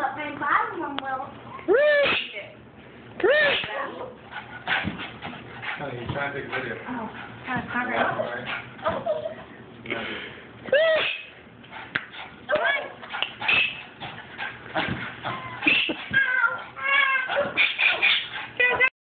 but my bottom one will. Honey, he's trying to take a video. Oh, kind of sorry. Alright. Oh.